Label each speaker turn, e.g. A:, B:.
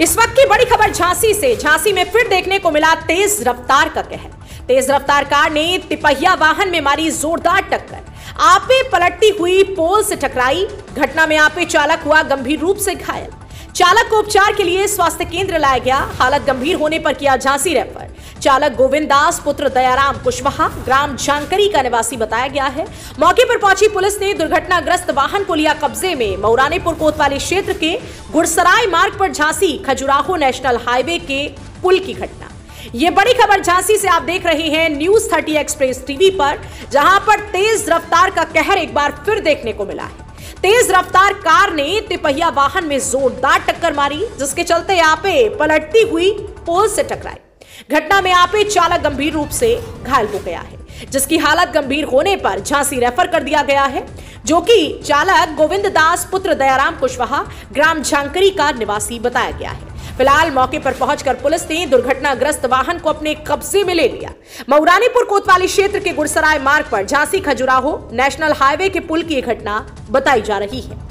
A: इस वक्त की बड़ी खबर झांसी से। झांसी में फिर देखने को मिला तेज रफ्तार का कहर। तेज रफ्तार कार ने तिपहिया वाहन में मारी जोरदार टक्कर। आपे पलटती हुई पोल से टकराई। घटना में आपे चालक हुआ गंभीर रूप से घायल। चालक को उपचार के लिए स्वास्थ्य केंद्र लाया गया। हालत गंभीर होने पर किया झांसी रेफर। चालक गोविंद दास, पुत्र दयाराम कुशवाहा, ग्राम जानकरी का निवासी बताया गया है। मौके पर पहुँची पुलिस ने दुर्घटनाग्रस्त वाहन को लिया कब्जे में। मौरानीपुर कोतवाली क्षेत्र के गुड़सराय मार्ग पर झांसी, खजुराहो नेशनल हाईवे के पुल की घटना। ये बड़ी खबर झांसी से आप देख रहे हैं न्यूज़ थर्टी एक्सप्रेस टीवी पर, जहाँ पर तेज रफ्तार का कहर एक बार फिर देखने को मिला है। तेज रफ्तार कार ने तिपहिया वाहन में जोरदार टक्कर मारी, जिसके चलते आपे पलटती हुई पोल से टकराई। घटना में आपे चालक गंभीर रूप से घायल हो गया है, जिसकी हालत गंभीर होने पर झांसी रेफर कर दिया गया है, जो कि चालक गोविंद दास, पुत्र दयाराम कुशवाहा, ग्राम झांकरी का निवासी बताया गया है। फ़िलहाल मौके पर पहुंचकर पुलिस ने दुर्घटनाग्रस्त वाहन को अपने कब्जे में ले लिया। मऊरानीपुर कोतवाली क्षेत्र के गुड़सराय मार्ग पर झांसी खजुराहो नेशनल हाईवे के पुल की घटना बताई जा रही है।